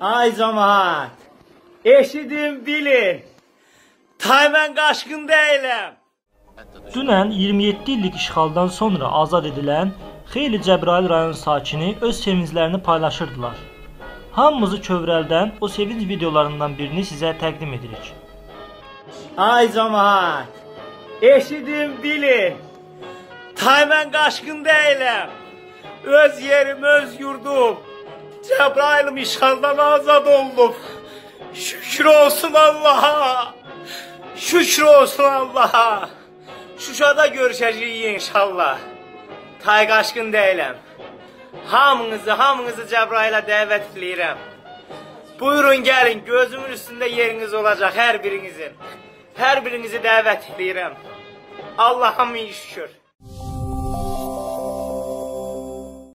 Ay cemaat, eşidin bilin. Taymən qaşqın deyiləm. Dünən 27 illik işğaldan sonra azad edilən xeyli Cəbrayıl rayon sakini öz sevinclərini paylaşırdılar. Hamımızı kövrəldən o sevinc videolarından birini sizə təqdim edirik. Ay cemaat, eşidin bilin. Taymən qaşqın deyiləm. Öz yerim, öz yurdum. Cəbrailim işğaldan azad oldum. Şükür olsun Allaha. Şükür olsun Allaha. Şuşada görüşəcəyik inşallah. Tay qaşqın deyiləm. Hamınızı, hamınızı Cəbrailə dəvət edirəm. Buyurun gəlin, gözümün üstündə yeriniz olacaq hər birinizin. Hər birinizi dəvət edirəm. Allah'a min şükür.